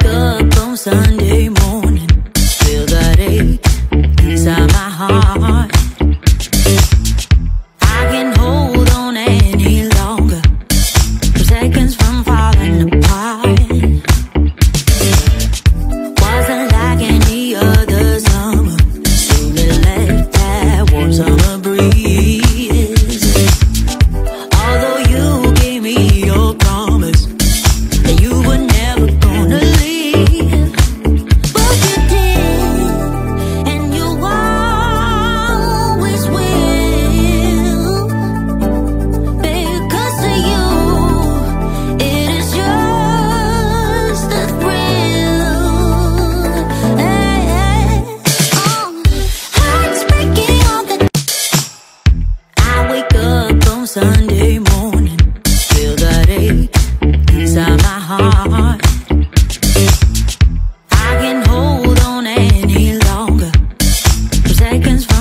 up on Sunday morning, feel that ache inside my heart. I can't hold on any longer. Seconds from falling apart. Wasn't like any other summer. Soon it left that warm summer breeze. Sunday morning, feel that ache inside my heart. I can't hold on any longer. Seconds.